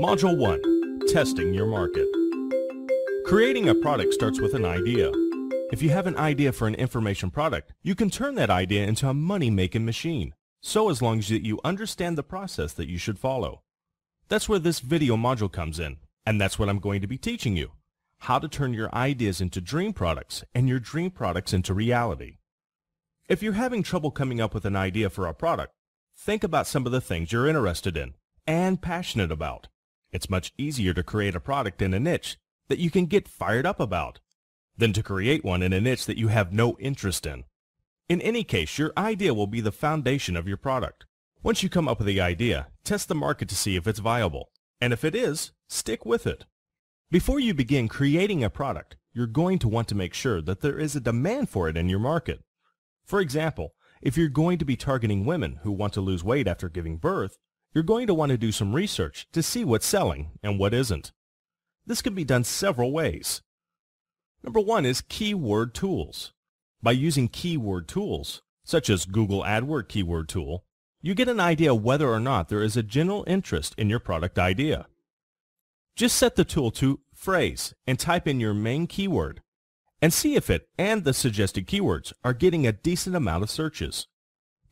Module 1. Testing your market. Creating a product starts with an idea. If you have an idea for an information product, you can turn that idea into a money-making machine. So as long as you understand the process that you should follow. That's where this video module comes in, and that's what I'm going to be teaching you. How to turn your ideas into dream products and your dream products into reality. If you're having trouble coming up with an idea for a product, think about some of the things you're interested in and passionate about. It's much easier to create a product in a niche that you can get fired up about than to create one in a niche that you have no interest in. In any case, your idea will be the foundation of your product. Once you come up with the idea, test the market to see if it's viable. And if it is, stick with it. Before you begin creating a product, you're going to want to make sure that there is a demand for it in your market. For example, if you're going to be targeting women who want to lose weight after giving birth, you're going to want to do some research to see what's selling and what isn't. This can be done several ways. Number one is keyword tools. By using keyword tools, such as Google AdWord keyword tool, you get an idea whether or not there is a general interest in your product idea. Just set the tool to phrase and type in your main keyword and see if it and the suggested keywords are getting a decent amount of searches.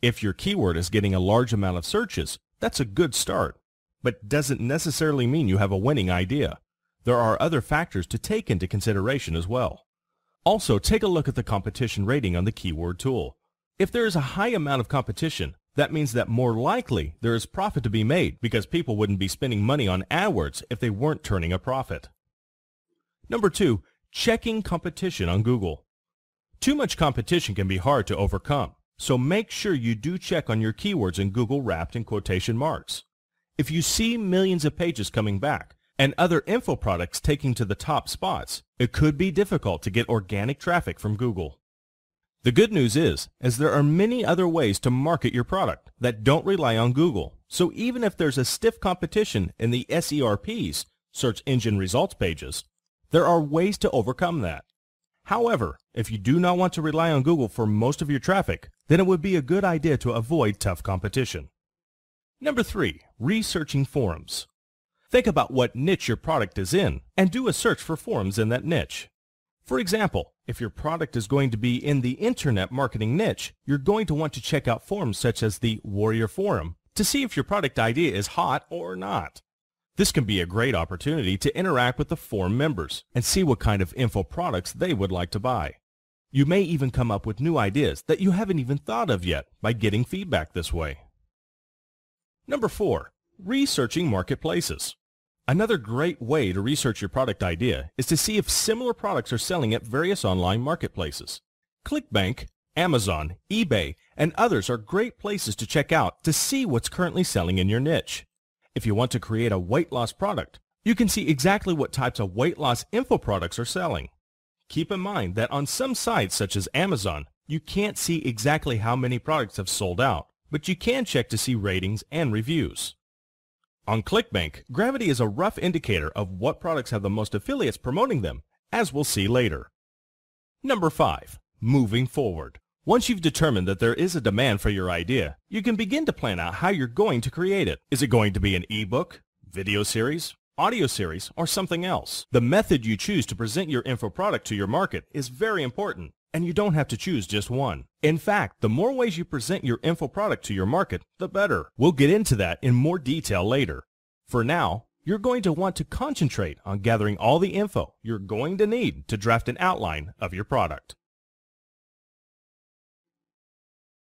If your keyword is getting a large amount of searches, that's a good start, but doesn't necessarily mean you have a winning idea. There are other factors to take into consideration as well. Also, take a look at the competition rating on the keyword tool. If there is a high amount of competition, that means that more likely there is profit to be made because people wouldn't be spending money on AdWords if they weren't turning a profit. Number two, checking competition on Google. Too much competition can be hard to overcome, so make sure you do check on your keywords in Google wrapped in quotation marks. If you see millions of pages coming back, and other info products taking to the top spots, it could be difficult to get organic traffic from Google. The good news is, as there are many other ways to market your product that don't rely on Google. So even if there's a stiff competition in the SERPs, search engine results pages, there are ways to overcome that. However, if you do not want to rely on Google for most of your traffic, then it would be a good idea to avoid tough competition. Number three, researching forums. Think about what niche your product is in and do a search for forums in that niche. For example, if your product is going to be in the internet marketing niche, you're going to want to check out forums such as the Warrior Forum to see if your product idea is hot or not. This can be a great opportunity to interact with the forum members and see what kind of info products they would like to buy. You may even come up with new ideas that you haven't even thought of yet by getting feedback this way. Number 4. Researching marketplaces. Another great way to research your product idea is to see if similar products are selling at various online marketplaces. ClickBank, Amazon, eBay, and others are great places to check out to see what's currently selling in your niche. If you want to create a weight loss product, you can see exactly what types of weight loss info products are selling. Keep in mind that on some sites such as Amazon, you can't see exactly how many products have sold out, but you can check to see ratings and reviews. On ClickBank, Gravity is a rough indicator of what products have the most affiliates promoting them, as we'll see later. Number 5. Moving forward. Once you've determined that there is a demand for your idea, you can begin to plan out how you're going to create it. Is it going to be an ebook, video series, audio series, or something else? The method you choose to present your info product to your market is very important, and you don't have to choose just one. In fact, the more ways you present your info product to your market, the better. We'll get into that in more detail later. For now, you're going to want to concentrate on gathering all the info you're going to need to draft an outline of your product.